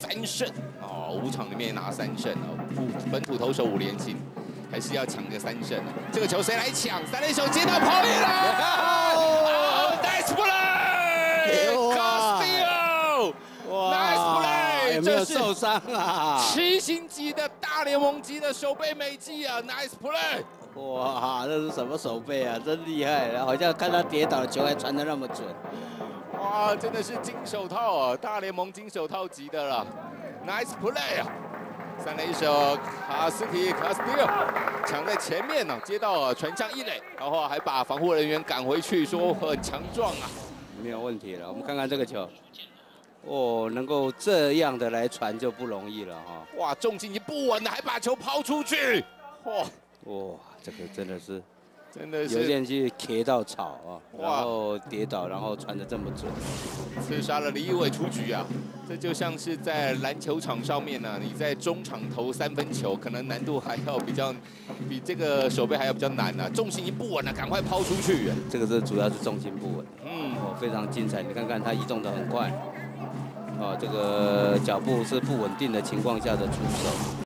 三胜哦，五场里面拿三胜哦，本土投手五连胜，还是要抢个三胜哦。这个球谁来抢？三垒手接到跑远了，Nice play，Castillo，哇，Nice play，有没有受伤啊？七星级的大联盟级的手背美技啊，Nice play，哇，这是什么手背啊？真厉害，好像看他跌倒的，球还传得那么准。哇，真的是金手套啊！大联盟金手套级的了，Nice play 啊！三垒手卡斯提卡斯蒂奥抢在前面呢，接到传向一垒，然后还把防护人员赶回去，说很强壮啊，没有问题了。我们看看这个球，哦，能够这样的来传就不容易了哈。哇，重心已经不稳了，还把球抛出去，哇哇，这个真的是。真的是。有点去 K 到草啊，然后跌倒，然后传的这么准，刺杀了李一伟出局啊！这就像是在篮球场上面呢，你在中场投三分球，可能难度还要比较，比这个手背还要比较难呢，重心一不稳了，赶快抛出去。这个是主要是重心不稳，嗯，哦，非常精彩，你看看他移动的很快，哦，这个脚步是不稳定的情况下的出手。